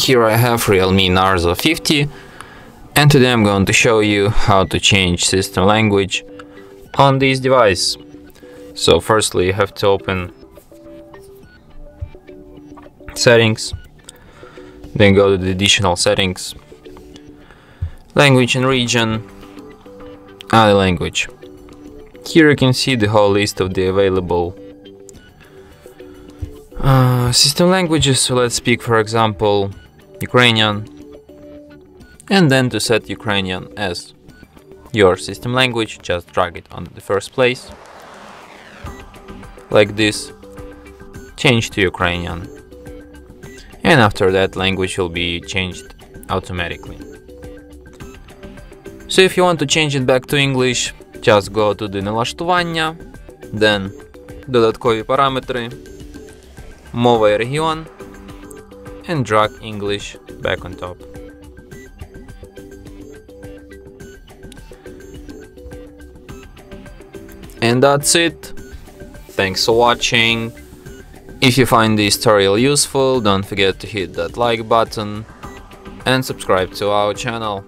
Here I have Realme Narzo 50 and today I'm going to show you how to change system language on this device. So firstly you have to open settings, then go to the additional settings, language and region, add language. Here you can see the whole list of the available uh, system languages, so let's speak for example Ukrainian and then to set Ukrainian as your system language just drag it on the first place. Like this. Change to Ukrainian. And after that language will be changed automatically. So if you want to change it back to English just go to the налаштування then додаткові параметри мова і регіон and drag English back on top. And that's it. Thanks for watching. If you find this tutorial useful, don't forget to hit that like button and subscribe to our channel.